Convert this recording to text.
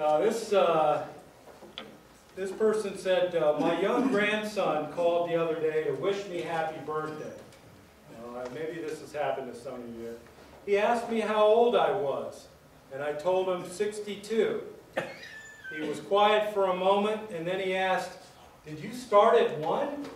Uh, this, uh, this person said, uh, my young grandson called the other day to wish me happy birthday. Uh, maybe this has happened to some of you. He asked me how old I was, and I told him 62. He was quiet for a moment, and then he asked, did you start at one?